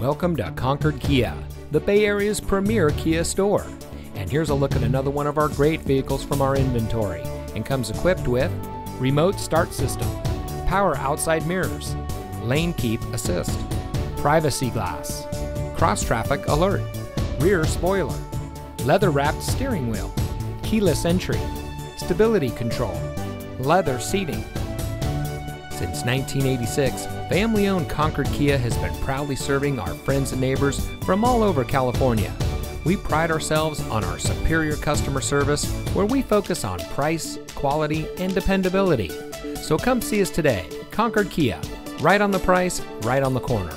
Welcome to Concord Kia, the Bay Area's premier Kia store. And here's a look at another one of our great vehicles from our inventory and comes equipped with remote start system, power outside mirrors, lane keep assist, privacy glass, cross traffic alert, rear spoiler, leather wrapped steering wheel, keyless entry, stability control, leather seating. Since 1986, family owned Concord Kia has been proudly serving our friends and neighbors from all over California. We pride ourselves on our superior customer service where we focus on price, quality, and dependability. So come see us today, Concord Kia, right on the price, right on the corner.